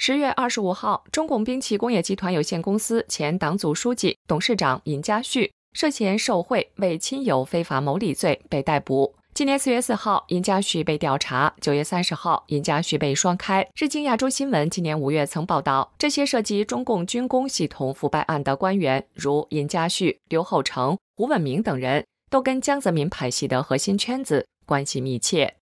十月二十五号，中共兵器工业集团有限公司前党组书记、董事长尹家旭涉嫌受贿为亲友非法牟利罪被逮捕。今年四月四号，尹家旭被调查；九月三十号，尹家旭被双开。日经亚洲新闻今年五月曾报道，这些涉及中共军工系统腐败案的官员，如尹家旭、刘厚成、胡文明等人，都跟江泽民派系的核心圈子关系密切。